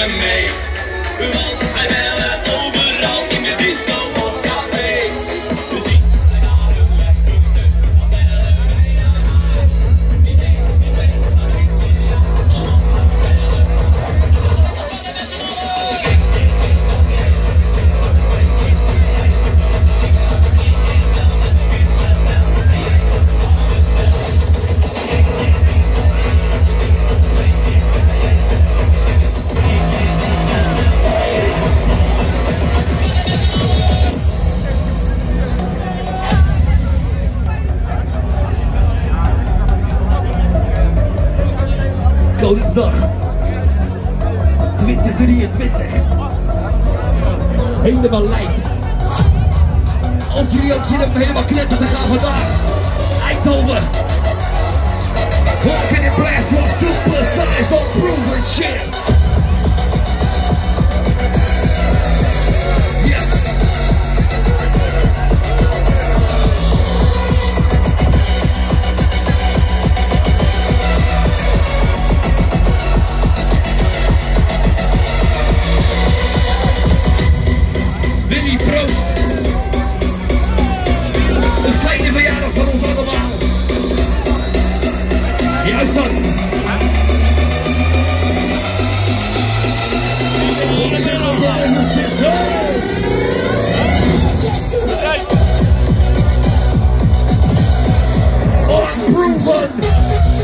We make. Koningsdag 2023. Helemaal lijp. Als jullie ook zin hebben helemaal knetter te gaan vandaag. Eindhoven. Walking in blast from super size on proven shit. Unproven.